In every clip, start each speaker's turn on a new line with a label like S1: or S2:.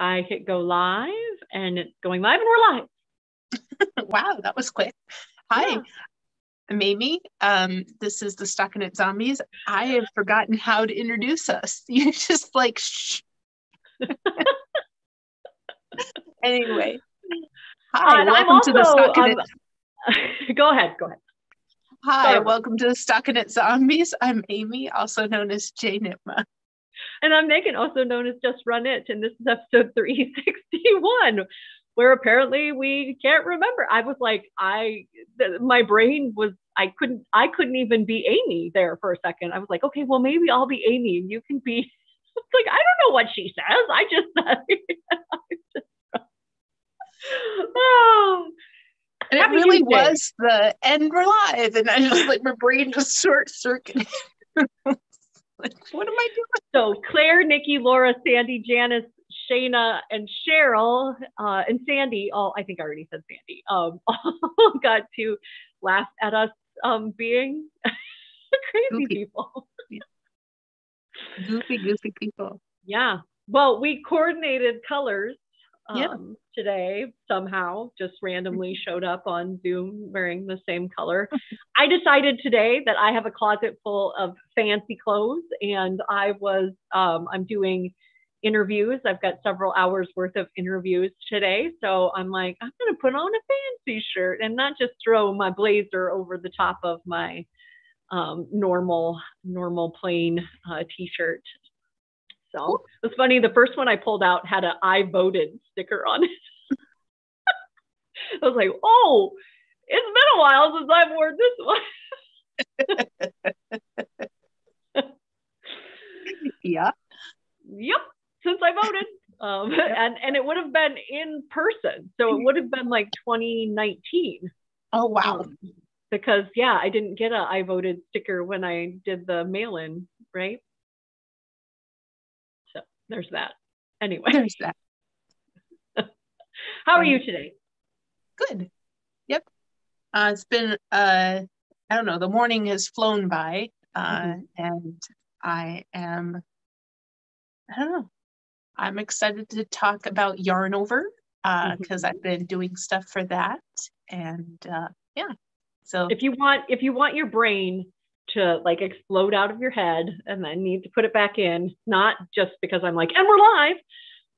S1: I hit go live and it's going live and we're live.
S2: wow, that was quick. Hi, yeah. I'm Amy. Um, this is the Stockinette Zombies. I have forgotten how to introduce us. You just like shh. anyway. Hi, welcome also, to the Stockinette.
S1: Um, go ahead, go ahead.
S2: Hi, welcome to the Stockinette Zombies. I'm Amy, also known as Jay Nitma.
S1: And I'm Megan, also known as Just Run It. And this is episode 361, where apparently we can't remember. I was like, I, th- my brain was, I couldn't, I couldn't even be Amy there for a second. I was like, okay, well, maybe I'll be Amy and you can be, it's like, I don't know what she says. I just, I just
S2: oh. And it really was the end we're live. And I just like my brain just short circuit. Like, what am I doing?
S1: So Claire, Nikki, Laura, Sandy, Janice, Shayna, and Cheryl, uh, and Sandy, all I think I already said Sandy, um, all got to laugh at us um, being crazy goofy. people.
S2: Goofy, goofy people.
S1: Yeah. Well, we coordinated colors um, today somehow just randomly showed up on Zoom wearing the same color. I decided today that I have a closet full of fancy clothes and I was, um, I'm doing interviews. I've got several hours worth of interviews today. So I'm like, I'm going to put on a fancy shirt and not just throw my blazer over the top of my um, normal, normal plain uh, t-shirt. So it was funny. The first one I pulled out had a I voted sticker on it. I was like, oh, it's been a while since I've worn
S2: this one. yeah.
S1: Yep. Since I voted. Um, and, and it would have been in person. So it would have been like 2019.
S2: Oh, wow.
S1: Um, because, yeah, I didn't get a I voted sticker when I did the mail in, right? There's that. Anyway.
S2: There's that.
S1: How are you today?
S2: Good. Yep. Uh, it's been, uh, I don't know, the morning has flown by uh, mm-hmm. and I am, I don't know, I'm excited to talk about Yarn Over because uh, mm-hmm. I've been doing stuff for that. And uh, yeah. So
S1: if you want, if you want your brain to like explode out of your head and then need to put it back in, not just because I'm like, and we're live.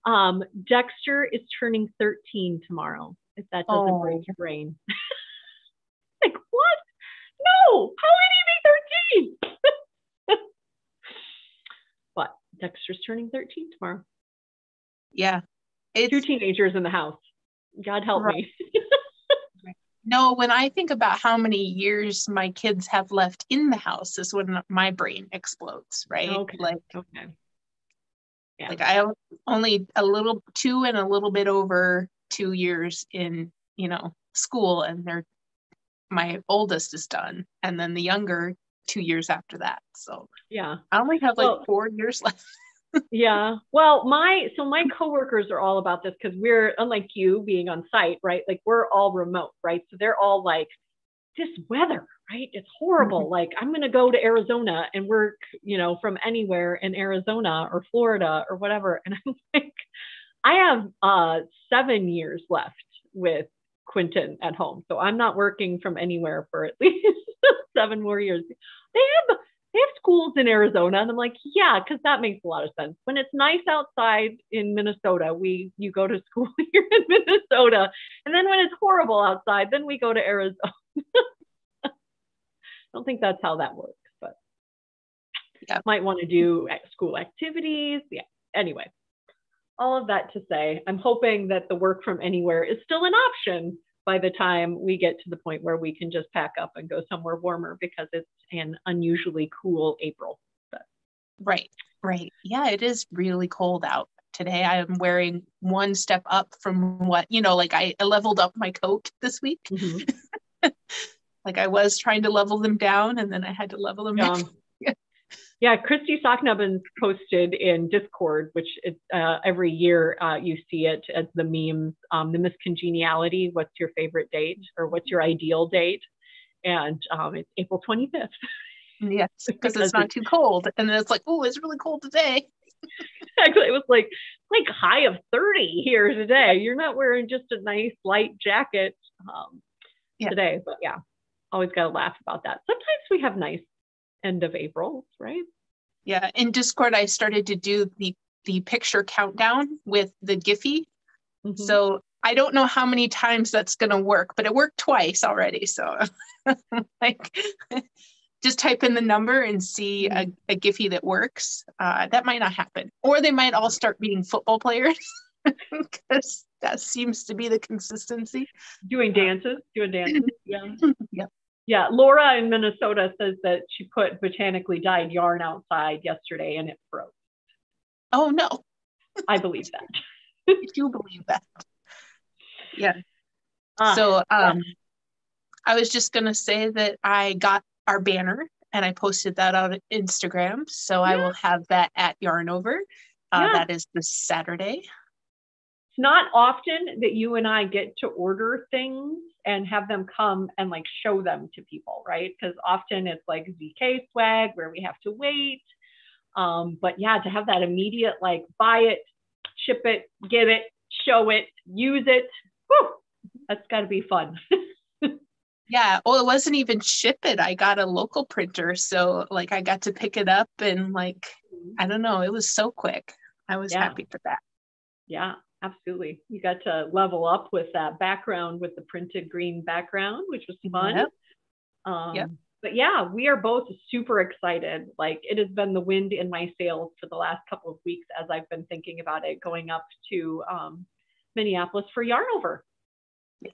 S1: Um, Dexter is turning 13 tomorrow if that doesn't oh. break your brain. like, what? No, how can he be 13? but Dexter's turning 13 tomorrow.
S2: Yeah.
S1: It's, Two teenagers in the house. God help right. me.
S2: no, when I think about how many years my kids have left in the house is when my brain explodes, right?
S1: Okay.
S2: Like,
S1: okay.
S2: Yeah. Like I only a little two and a little bit over two years in you know school and they're my oldest is done and then the younger two years after that so
S1: yeah
S2: i only have like well, four years left
S1: yeah. Well my so my coworkers are all about this because we're unlike you being on site right like we're all remote right? So they're all like this weather right? It's horrible. Mm-hmm. like i'm going to go to arizona and work you know from anywhere in arizona or florida or whatever. And i'm like I have uh, seven years left with Quentin at home, so I'm not working from anywhere for at least seven more years. They have they have schools in Arizona, and I'm like, yeah, because that makes a lot of sense. When it's nice outside in Minnesota, we you go to school here in Minnesota, and then when it's horrible outside, then we go to Arizona. I don't think that's how that works, but yeah. might want to do school activities. Yeah. Anyway, all of that to say, I'm hoping that the work from anywhere is still an option by the time we get to the point where we can just pack up and go somewhere warmer because it's an unusually cool April. But.
S2: Right, right. Yeah, it is really cold out today. I am wearing one step up from what, you know, like I leveled up my coat this week. Mm-hmm. like I was trying to level them down and then I had to level them yeah.
S1: Yeah, Christy Socknubbins posted in Discord, which is, uh, every year uh, you see it as the memes, um, the Miss Congeniality. What's your favorite date or what's your ideal date? And um, it's April 25th.
S2: Yes, because it's not too cold. And then it's like, oh, it's really cold today.
S1: Actually, it was like like high of 30 here today. You're not wearing just a nice light jacket um, yeah. today, but yeah, always got to laugh about that. Sometimes we have nice end of April, right?
S2: Yeah, in Discord, I started to do the the picture countdown with the Giphy. Mm-hmm. So I don't know how many times that's going to work, but it worked twice already. So, like, just type in the number and see a, mm-hmm. a Giphy that works. Uh, that might not happen, or they might all start being football players because that seems to be the consistency.
S1: Doing dances, doing dances. Yeah.
S2: yeah.
S1: Yeah. Laura in Minnesota says that she put botanically dyed yarn outside yesterday and it froze.
S2: Oh no.
S1: I believe that.
S2: I do believe that. Yeah. Uh, so um yeah. I was just gonna say that I got our banner and I posted that on Instagram. So yeah. I will have that at Yarn Over. Uh, yeah. That is this Saturday.
S1: It's not often that you and I get to order things and have them come and like show them to people, right? Because often it's like ZK swag where we have to wait. Um, but yeah, to have that immediate like buy it, ship it, get it, show it, use it, whew, that's got to be fun.
S2: yeah. Well, it wasn't even ship it. I got a local printer. So like I got to pick it up and like, I don't know, it was so quick. I was yeah. happy for that.
S1: Yeah, absolutely. You got to level up with that background with the printed green background, which was fun. Yep. Um, yep but yeah, we are both super excited. Like it has been the wind in my sails for the last couple of weeks as I've been thinking about it going up to um, Minneapolis for Yarnover.
S2: Yeah.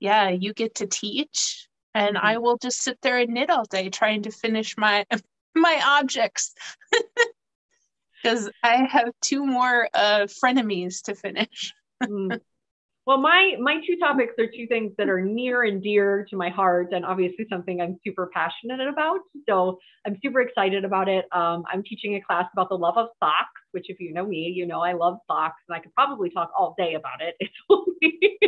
S2: yeah, you get to teach, and mm-hmm. I will just sit there and knit all day trying to finish my my objects because I have two more uh, frenemies to finish. mm.
S1: Well, my my two topics are two things that are near and dear to my heart, and obviously something I'm super passionate about. So I'm super excited about it. Um, I'm teaching a class about the love of socks, which, if you know me, you know I love socks, and I could probably talk all day about it. It's only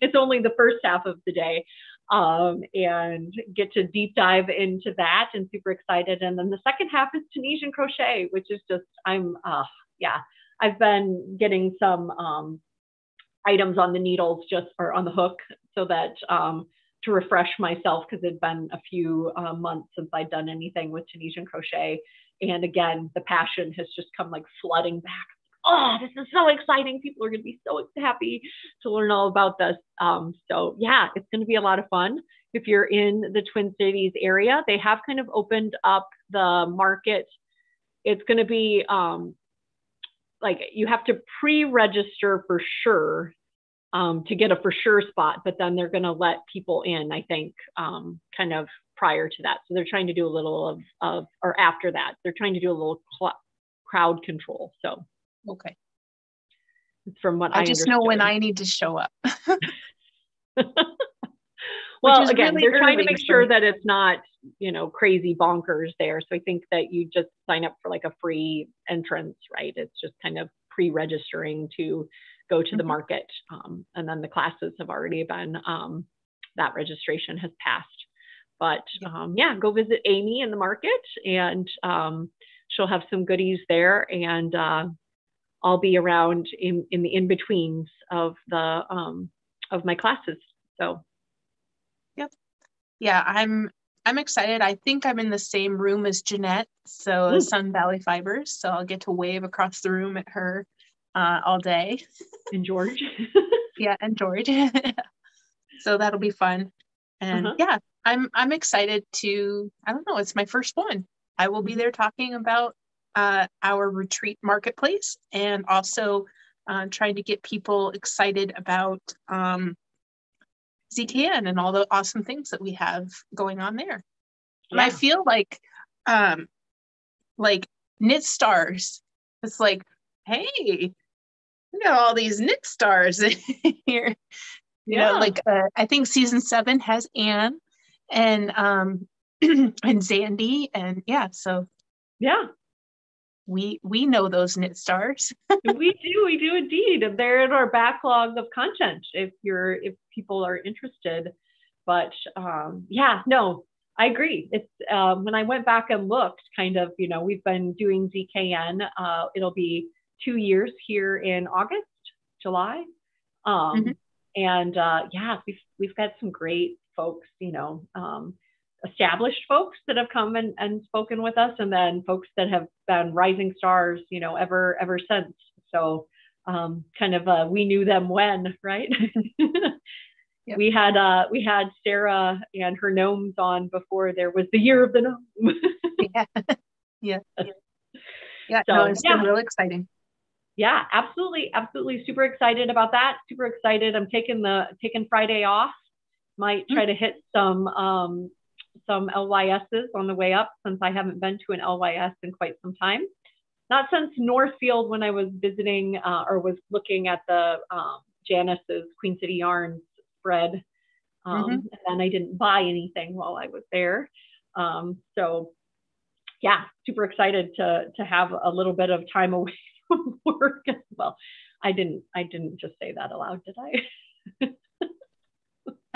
S1: it's only the first half of the day, um, and get to deep dive into that, and super excited. And then the second half is Tunisian crochet, which is just I'm uh, yeah. I've been getting some um, items on the needles just or on the hook so that um, to refresh myself because it'd been a few uh, months since I'd done anything with Tunisian crochet. And again, the passion has just come like flooding back. Oh, this is so exciting. People are going to be so happy to learn all about this. Um, so, yeah, it's going to be a lot of fun. If you're in the Twin Cities area, they have kind of opened up the market. It's going to be um, like you have to pre-register for sure um, to get a for sure spot, but then they're going to let people in, I think, um, kind of prior to that. So they're trying to do a little of, of or after that, they're trying to do a little cl- crowd control. So,
S2: okay.
S1: From what I,
S2: I just
S1: understood.
S2: know when I need to show up.
S1: well, again, really they're trying to make sure that it's not, you know, crazy bonkers there. So I think that you just sign up for like a free entrance, right? It's just kind of pre-registering to go to the mm-hmm. market. Um, and then the classes have already been, um, that registration has passed. But um, yeah, go visit Amy in the market and um, she'll have some goodies there. And uh, I'll be around in, in the in-betweens of the um, of my classes. So
S2: Yep. Yeah, I'm I'm excited. I think I'm in the same room as Jeanette, so. Sun Valley Fibers. So I'll get to wave across the room at her uh, all day.
S1: And George.
S2: yeah, and George. so that'll be fun. And uh-huh. yeah, I'm I'm excited to. I don't know. It's my first one. I will be mm-hmm. there talking about uh, our retreat marketplace and also uh, trying to get people excited about um, ZKN and all the awesome things that we have going on there. And I feel like, um, like knit stars. It's like, hey, we got all these knit stars here. You yeah. know, like uh, I think season seven has Anne and um and Zandy and yeah, so
S1: yeah.
S2: We we know those knit stars.
S1: we do, we do indeed. They're in our backlog of content if you're if people are interested. But um yeah, no, I agree. It's um, when I went back and looked, kind of, you know, we've been doing ZKN. Uh, it'll be two years here in August, July, um, mm-hmm. and uh, yeah, we've we've got some great folks, you know, um, established folks that have come and, and spoken with us, and then folks that have been rising stars, you know, ever ever since. So um, kind of uh, we knew them when, right? Yep. We had uh we had Sarah and her gnomes on before there was the year of the gnome.
S2: yeah. Yeah. Yeah. So, no, it's yeah. been really exciting.
S1: Yeah, absolutely, absolutely super excited about that. Super excited. I'm taking the taking Friday off. Might try mm-hmm. to hit some um some LYSs on the way up since I haven't been to an LYS in quite some time. Not since Northfield when I was visiting uh, or was looking at the um, Janice's Queen City Yarns spread. Um, mm-hmm. And I didn't buy anything while I was there. Um, so yeah, super excited to to have a little bit of time away from work as well. I didn't I didn't just say that aloud, did I?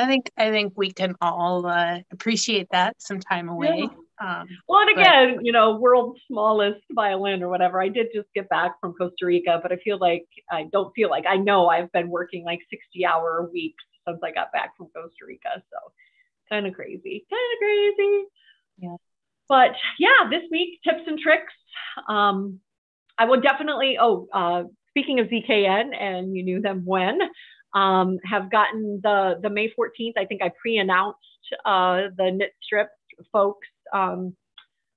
S2: I think I think we can all uh, appreciate that some time away. Yeah.
S1: Um, well, and again, but, you know, world's smallest violin or whatever. I did just get back from Costa Rica, but I feel like I don't feel like I know I've been working like 60 hour weeks since I got back from Costa Rica. So kind of crazy, kind of crazy. Yeah. But yeah, this week, tips and tricks. Um, I will definitely, oh, uh, speaking of ZKN, and you knew them when, um, have gotten the, the May 14th, I think I pre-announced uh, the knit strip folks um,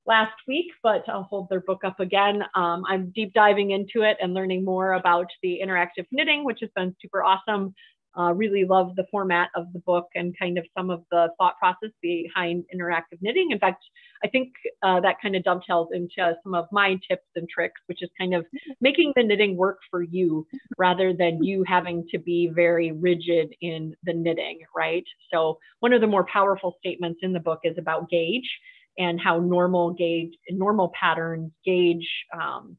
S1: last week, but I'll hold their book up again. Um, I'm deep diving into it and learning more about the interactive knitting, which has been super awesome. Uh, really love the format of the book and kind of some of the thought process behind interactive knitting. In fact, I think uh, that kind of dovetails into some of my tips and tricks, which is kind of making the knitting work for you rather than you having to be very rigid in the knitting, right? So, one of the more powerful statements in the book is about gauge and how normal gauge, normal patterns gauge. Um,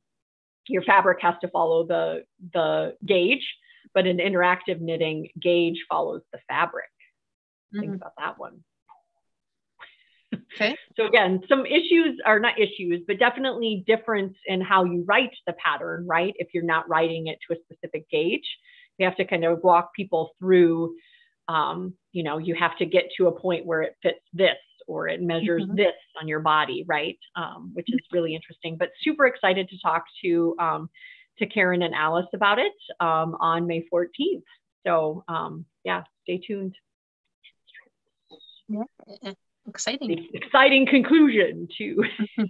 S1: your fabric has to follow the the gauge but an interactive knitting, gauge follows the fabric. Mm-hmm. Think about that one.
S2: Okay.
S1: so again, some issues are not issues, but definitely difference in how you write the pattern, right? If you're not writing it to a specific gauge, you have to kind of walk people through. Um, you know, you have to get to a point where it fits this or it measures mm-hmm. this on your body, right? Um, which is really interesting. But super excited to talk to um, to Karen and Alice about it um, on May 14th. So um, yeah, stay tuned.
S2: Yeah, exciting.
S1: exciting conclusion too.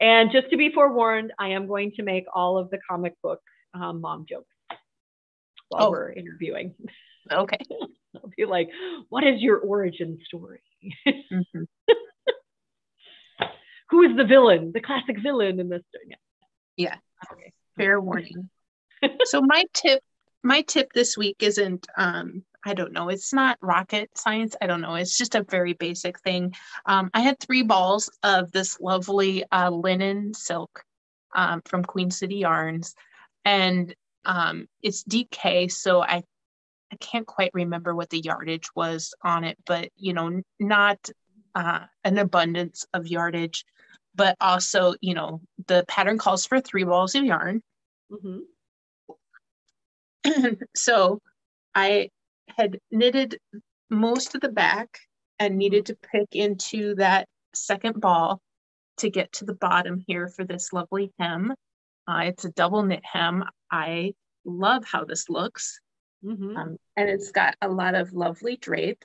S1: and just to be forewarned, I am going to make all of the comic book um, mom jokes while oh. we're interviewing.
S2: Okay.
S1: I'll be like, what is your origin story? mm-hmm. Who is the villain, the classic villain in this? Yeah.
S2: Yeah. Okay. Fair warning. so my tip, my tip this week isn't um I don't know. It's not rocket science. I don't know. It's just a very basic thing. Um, I had three balls of this lovely uh, linen silk um, from Queen City Yarns, and um, it's DK. So I I can't quite remember what the yardage was on it, but you know, not uh, an abundance of yardage but also, you know, the pattern calls for three balls of yarn. Mm-hmm. so I had knitted most of the back and needed to pick into that second ball to get to the bottom here for this lovely hem. Uh, it's a double knit hem. I love how this looks. Mm-hmm. Um, and it's got a lot of lovely drape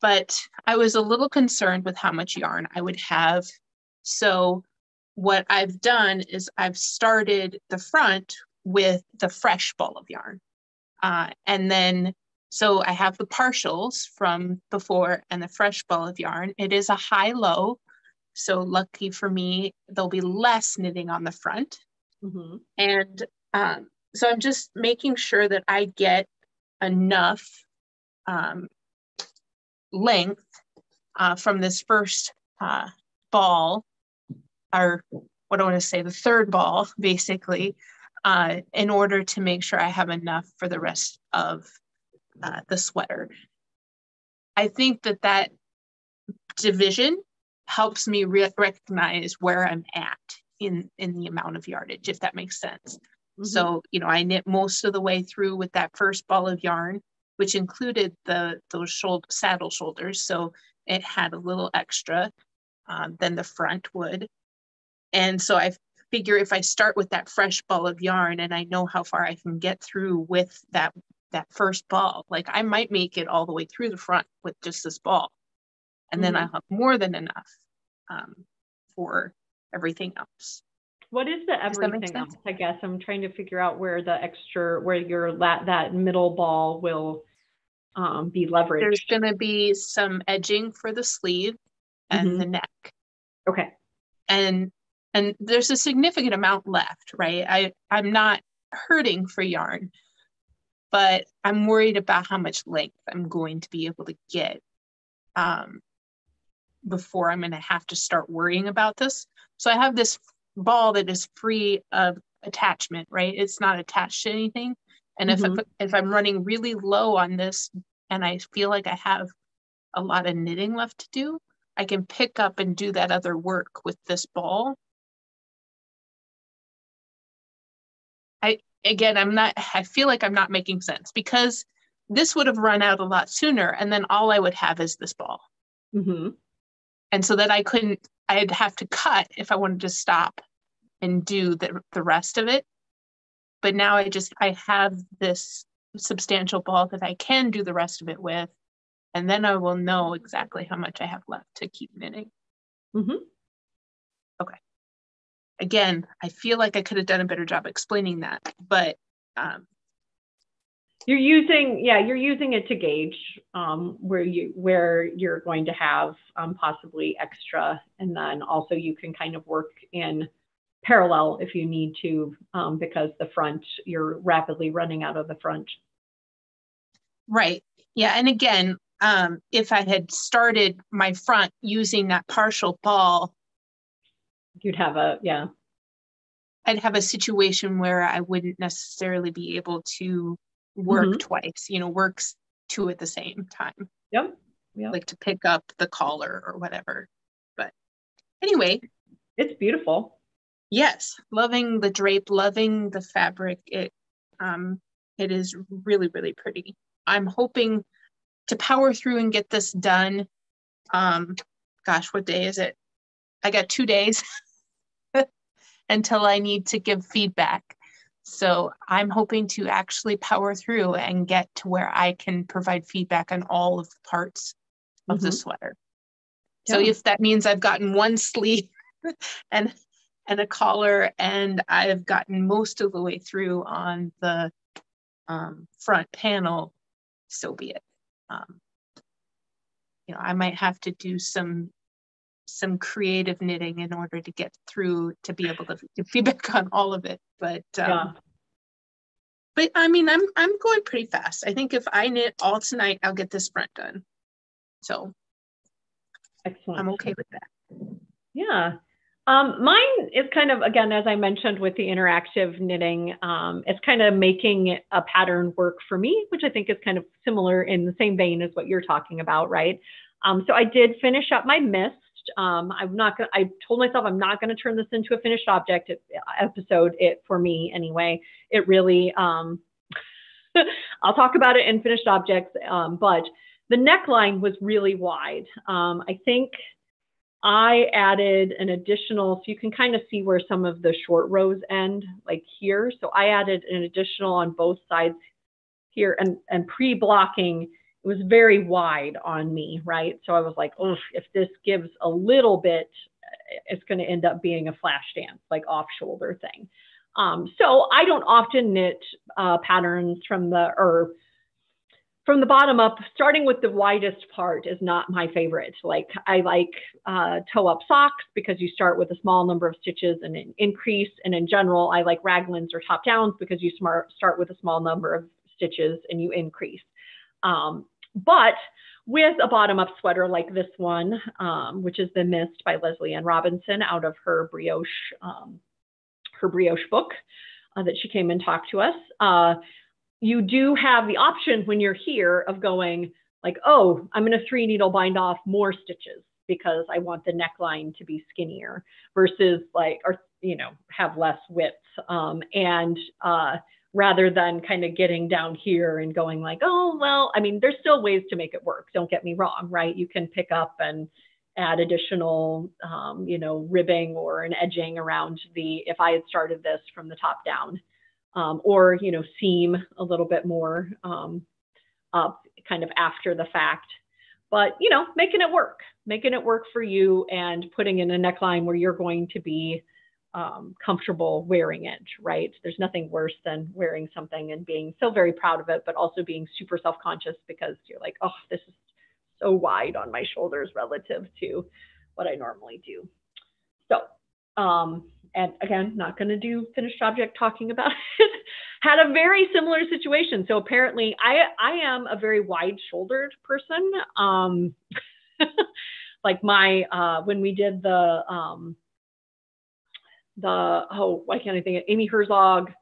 S2: but I was a little concerned with how much yarn I would have. So what I've done is I've started the front with the fresh ball of yarn. Uh, and then, so I have the partials from before and the fresh ball of yarn. It is a high low. So lucky for me, there'll be less knitting on the front. Mm-hmm. And um, so I'm just making sure that I get enough um, length uh, from this first uh, ball, or what I want to say, the third ball, basically, uh, in order to make sure I have enough for the rest of uh, the sweater. I think that that division helps me re- recognize where I'm at in in the amount of yardage, if that makes sense. Mm-hmm. So, you know, I knit most of the way through with that first ball of yarn, which included the those shoulder, saddle shoulders. So it had a little extra um, than the front would. And so I figure if I start with that fresh ball of yarn and I know how far I can get through with that that first ball, like I might make it all the way through the front with just this ball. And mm-hmm. then I'll have more than enough um, for everything else.
S1: What is the everything else? I guess I'm trying to figure out where the extra, where your that that middle ball will um, be leveraged.
S2: There's going to be some edging for the sleeve and mm-hmm. the neck.
S1: Okay.
S2: And and there's a significant amount left, right? I I'm not hurting for yarn, but I'm worried about how much length I'm going to be able to get um, before I'm going to have to start worrying about this. So I have this ball that is free of attachment, right? It's not attached to anything. And mm-hmm. if, if I'm running really low on this and I feel like I have a lot of knitting left to do, I can pick up and do that other work with this ball. I again, I'm not, I feel like I'm not making sense because this would have run out a lot sooner. And then all I would have is this ball. Mm-hmm. And so that I couldn't, I'd have to cut if I wanted to stop and do the, the rest of it but now I just I have this substantial ball that I can do the rest of it with, and then I will know exactly how much I have left to keep knitting. Mm-hmm. Okay. Again, I feel like I could have done a better job explaining that, but um,
S1: you're using yeah you're using it to gauge um, where you where you're going to have um, possibly extra, and then also you can kind of work in parallel if you need to, um, because the front, you're rapidly running out of the front.
S2: Right. Yeah. And again, um, if I had started my front using that partial ball,
S1: you'd have a, yeah.
S2: I'd have a situation where I wouldn't necessarily be able to work mm-hmm. twice, you know, works two at the same time.
S1: Yep. yep.
S2: Like to pick up the collar or whatever. But anyway,
S1: it's beautiful
S2: yes loving the drape loving the fabric it um it is really really pretty i'm hoping to power through and get this done um gosh what day is it i got two days until i need to give feedback so i'm hoping to actually power through and get to where i can provide feedback on all of the parts of mm-hmm. the sweater yeah. so if that means i've gotten one sleeve and and a collar, and I've gotten most of the way through on the um, front panel, so be it. Um, you know, I might have to do some some creative knitting in order to get through to be able to give feedback on all of it. But um, yeah. but I mean, I'm I'm going pretty fast. I think if I knit all tonight, I'll get this front done. So
S1: Excellent.
S2: I'm okay with that.
S1: Yeah. Um, mine is kind of, again, as I mentioned with the interactive knitting, um, it's kind of making a pattern work for me, which I think is kind of similar in the same vein as what you're talking about, right? Um, so I did finish up my mist. Um, I'm not to, I told myself I'm not going to turn this into a finished object episode, it for me anyway. It really, um, I'll talk about it in finished objects, um, but the neckline was really wide. I think I added an additional, so you can kind of see where some of the short rows end, like here. So I added an additional on both sides here and, and pre-blocking, it was very wide on me, right? So I was like, oh, if this gives a little bit, it's going to end up being a flash dance, like off shoulder thing. Um, so I don't often knit uh, patterns from the, or from the bottom up, starting with the widest part is not my favorite. Like I like uh, toe up socks because you start with a small number of stitches and an increase. And in general, I like raglans or top downs because you smart, start with a small number of stitches and you increase. Um, but with a bottom up sweater like this one, um, which has been Mist by Lesley Anne Robinson out of her brioche, um, her brioche book uh, that she came and talked to us. Uh, you do have the option when you're here of going like, oh, I'm going to three needle bind off more stitches because I want the neckline to be skinnier versus like, or, you know, have less width. Um, and uh, rather than kind of getting down here and going like, oh, well, I mean, there's still ways to make it work. Don't get me wrong, right? You can pick up and add additional, um, you know, ribbing or an edging around the, if I had started this from the top down, um, or, you know, seam a little bit more um, up kind of after the fact. But, you know, making it work, making it work for you and putting in a neckline where you're going to be um, comfortable wearing it, right? There's nothing worse than wearing something and being so very proud of it, but also being super self conscious because you're like, oh, this is so wide on my shoulders relative to what I normally do. So, um, and again, not going to do finished object talking about it. Had a very similar situation. So apparently, I I am a very wide shouldered person. Um, like my uh, when we did the um, the oh why can't I think of Amy Herzog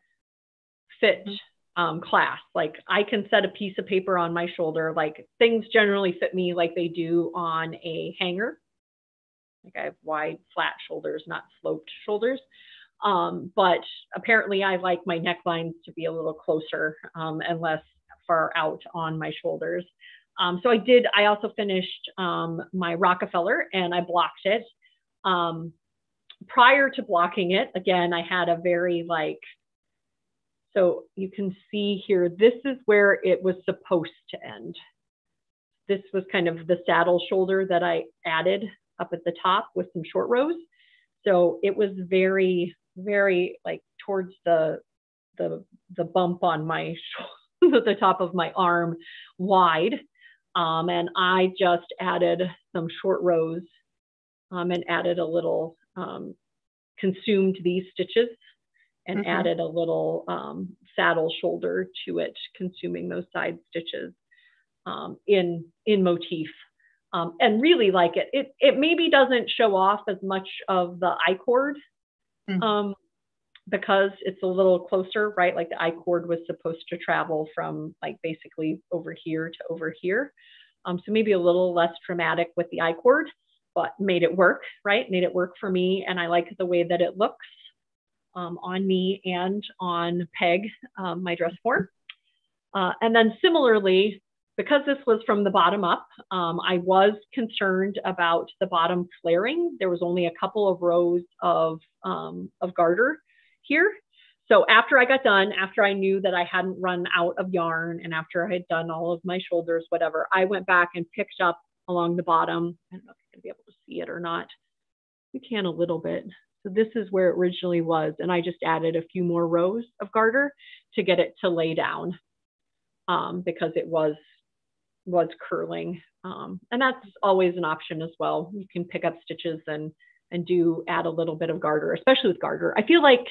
S1: fit mm-hmm um, class. Like I can set a piece of paper on my shoulder. Like things generally fit me like they do on a hanger. Like I have wide, flat shoulders, not sloped shoulders. Um, but apparently, I like my necklines to be a little closer um, and less far out on my shoulders. Um, so I did. I also finished um, my Rockefeller and I blocked it. Um, prior to blocking it, again, I had a very like so you can see here, this is where it was supposed to end. This was kind of the saddle shoulder that I added up at the top with some short rows. So it was very, very like towards the, the, the bump on my the top of my arm wide. Um, and I just added some short rows um, and added a little um, consumed these stitches and mm-hmm. added a little um, saddle shoulder to it, consuming those side stitches um, in in motif. Um, and really like it. It it maybe doesn't show off as much of the I cord mm-hmm. Um, because it's a little closer, right? Like the I cord was supposed to travel from like basically over here to over here. Um, so maybe a little less dramatic with the I cord, but made it work, right? Made it work for me, and I like the way that it looks um, on me and on Peg, um, my dress form. Uh, and then similarly, because this was from the bottom up, um, I was concerned about the bottom flaring. There was only a couple of rows of, um, of garter here. So after I got done, after I knew that I hadn't run out of yarn and after I had done all of my shoulders, whatever, I went back and picked up along the bottom. I don't know if you're gonna be able to see it or not. You can a little bit. So this is where it originally was. And I just added a few more rows of garter to get it to lay down um, because it was, was curling. Um, and that's always an option as well. You can pick up stitches and, and do add a little bit of garter, especially with garter. I feel like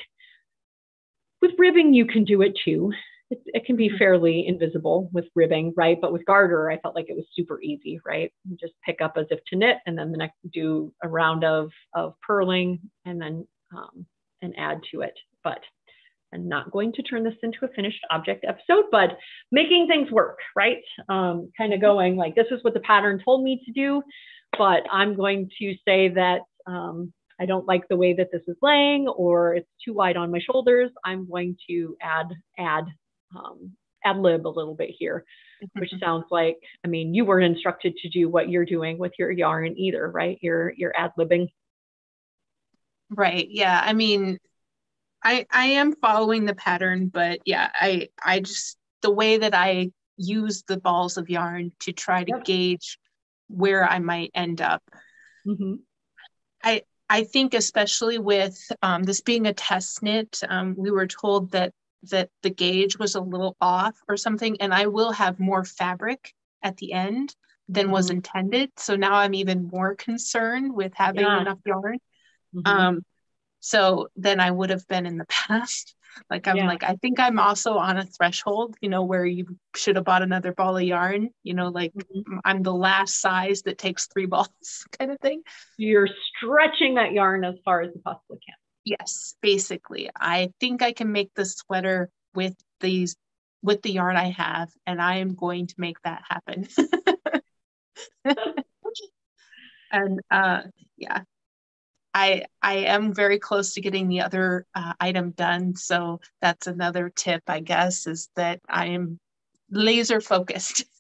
S1: with ribbing, you can do it too it, it can be mm-hmm. fairly invisible with ribbing, right? But with garter, I felt like it was super easy, right? You just pick up as if to knit and then the next do a round of, of purling and then um, and add to it. But I'm not going to turn this into a finished object episode, but making things work, right? Um, kind of going like, this is what the pattern told me to do, but I'm going to say that um, I don't like the way that this is laying or it's too wide on my shoulders. I'm going to add, add um, ad lib a little bit here, which mm-hmm. sounds like, I mean, you weren't instructed to do what you're doing with your yarn either, right? You're, you're ad libbing.
S2: Right. Yeah. I mean, I, I am following the pattern, but yeah, I, I just, the way that I use the balls of yarn to try to yep. gauge where I might end up. Mm-hmm. I, I think especially with um, this being a test knit, um, we were told that that the gauge was a little off or something, and I will have more fabric at the end than mm-hmm. was intended. So now I'm even more concerned with having yeah. enough yarn. Mm-hmm. Um, so than I would have been in the past. Like I'm yeah. like, I think I'm also on a threshold, you know, where you should have bought another ball of yarn, you know, like mm-hmm. I'm the last size that takes three balls kind of thing.
S1: You're stretching that yarn as far as you possibly can.
S2: Yes, basically. I think I can make the sweater with these with the yarn I have, and I am going to make that happen. and uh, yeah, I I am very close to getting the other uh, item done. So that's another tip, I guess, is that I am laser focused.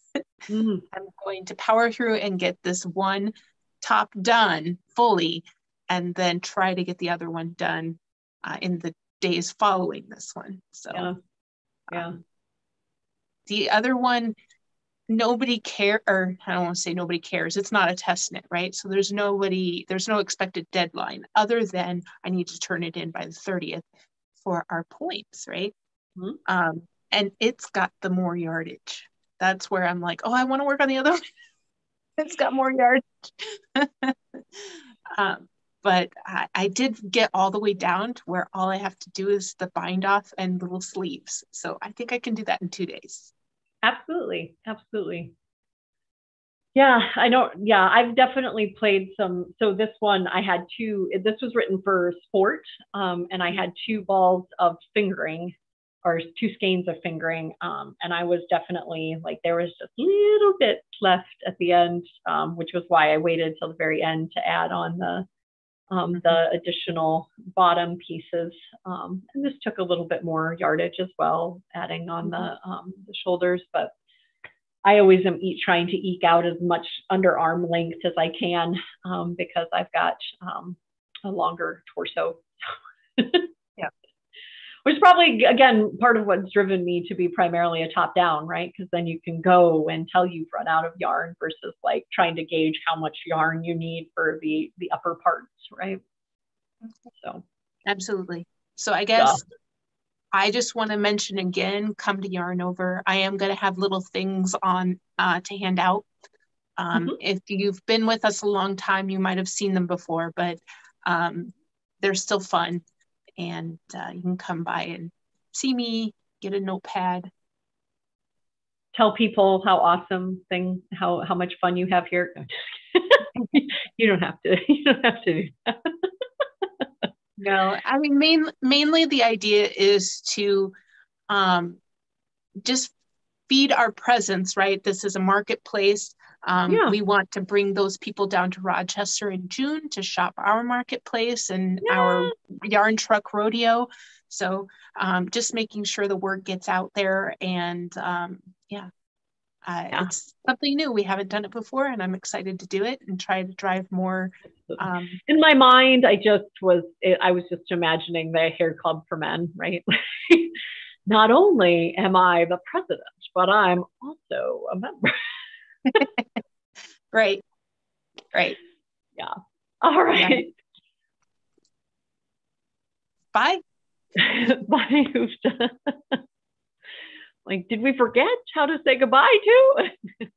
S2: Mm-hmm. I'm going to power through and get this one top done fully, and then try to get the other one done uh, in the days following this one. So,
S1: yeah. yeah. Um,
S2: the other one nobody care or I don't want to say nobody cares. It's not a test net, right? So there's nobody, there's no expected deadline other than I need to turn it in by the 30th for our points, right? Mm-hmm. Um, and it's got the more yardage. That's where I'm like, oh, I want to work on the other one. it's got more yardage. um, but I, I did get all the way down to where all I have to do is the bind off and little sleeves. So I think I can do that in two days.
S1: Absolutely. Absolutely. Yeah, I know. Yeah, I've definitely played some. So this one, I had two. This was written for sport, um, and I had two balls of fingering, or two skeins of fingering, um, and I was definitely like there was just a little bit left at the end, um, which was why I waited till the very end to add on the um, the mm-hmm. additional bottom pieces. Um, and this took a little bit more yardage as well, adding on the, mm-hmm. um, the shoulders, but I always am eat, trying to eke out as much underarm length as I can um, because I've got um, a longer torso. Which is probably, again, part of what's driven me to be primarily a top down, right? Because then you can go until you've run out of yarn versus like trying to gauge how much yarn you need for the, the upper parts, right? So,
S2: absolutely. So, I guess. Yeah. I just want to mention again, come to Yarn Over. I am going to have little things on uh, to hand out. Um, mm-hmm. If you've been with us a long time, you might have seen them before, but um, they're still fun and uh, you can come by and see me, get a notepad.
S1: Tell people how awesome thing, how how much fun you have here. you don't have to. You don't have to do that.
S2: no, I mean, main, mainly the idea is to um, just feed our presence, right? This is a marketplace. Um, yeah. We want to bring those people down to Rochester in June to shop our marketplace and yeah. our yarn truck rodeo. So um, just making sure the word gets out there and um, yeah. Uh, yeah. it's something new. We haven't done it before, and I'm excited to do it and try to drive more. Um,
S1: In my mind, I just was, I was just imagining the hair club for men, right? Not only am I the president, but I'm also a member.
S2: right. Right.
S1: Yeah. All right. Yeah.
S2: Bye.
S1: Bye, like, did we forget how to say goodbye to?